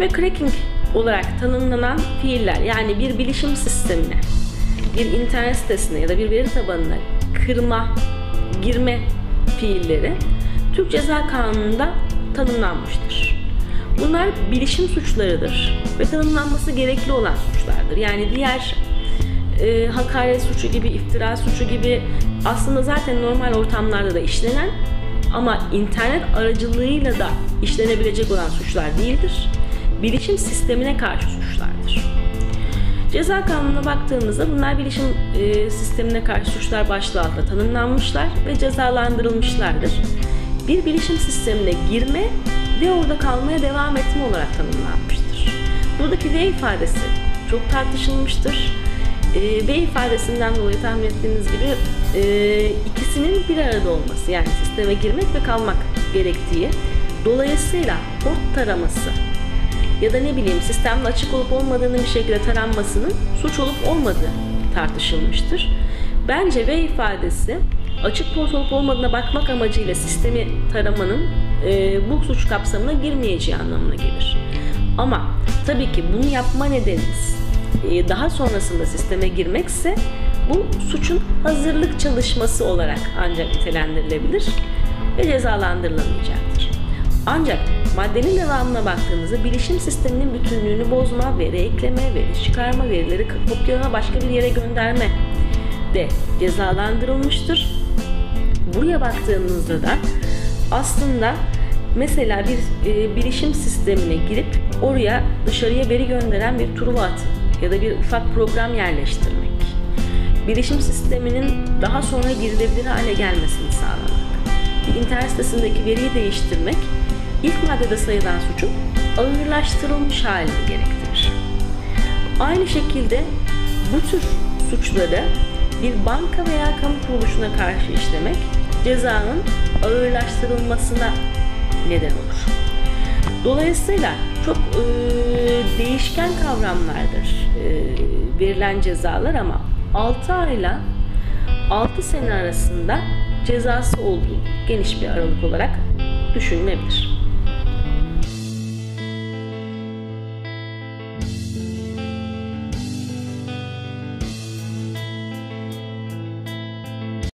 ve cracking olarak tanımlanan fiiller yani bir bilişim sistemine, bir internet sitesine ya da bir veri tabanına kırma, girme fiilleri Türk Ceza Kanunu'nda tanımlanmıştır. Bunlar bilişim suçlarıdır ve tanımlanması gerekli olan suçlardır. Yani diğer e, hakaret suçu gibi, iftira suçu gibi aslında zaten normal ortamlarda da işlenen ama internet aracılığıyla da işlenebilecek olan suçlar değildir. Bilişim sistemine karşı suçlardır. Ceza kanununa baktığımızda bunlar bilişim e, sistemine karşı suçlar başlığı altında tanımlanmışlar ve cezalandırılmışlardır. Bir bilişim sistemine girme ve orada kalmaya devam etme olarak tanımlanmıştır. Buradaki V ifadesi çok tartışılmıştır. E, v ifadesinden dolayı tahmin ettiğiniz gibi e, ikisinin bir arada olması yani sisteme girmek ve kalmak gerektiği dolayısıyla port taraması ya da ne bileyim sistemde açık olup olmadığını bir şekilde taranmasının suç olup olmadığı tartışılmıştır. Bence V ifadesi açık port olup olmadığına bakmak amacıyla sistemi taramanın e, bu suç kapsamına girmeyeceği anlamına gelir. Ama tabii ki bunu yapma nedeniniz e, daha sonrasında sisteme girmekse bu suçun hazırlık çalışması olarak ancak nitelendirilebilir ve cezalandırılamayacaktır. Ancak maddenin devamına baktığımızda bilişim sisteminin bütünlüğünü bozma, veri ekleme, veri çıkarma, verileri kopyalama, başka bir yere gönderme de cezalandırılmıştır. Buraya baktığımızda da aslında mesela bir e, bilişim sistemine girip oraya dışarıya veri gönderen bir Truvat ya da bir ufak program yerleştirmek, bilişim sisteminin daha sonra girilebilir hale gelmesini sağlamak, bir internet sitesindeki veriyi değiştirmek ilk maddede sayılan suçun ağırlaştırılmış halini gerektirir. Aynı şekilde bu tür suçları bir banka veya kamu kuruluşuna karşı işlemek cezanın ağırlaştırılmasına neden olur. Dolayısıyla çok e, değişken kavramlardır e, verilen cezalar ama 6 ayla 6 sene arasında cezası olduğu geniş bir aralık olarak düşünülebilir.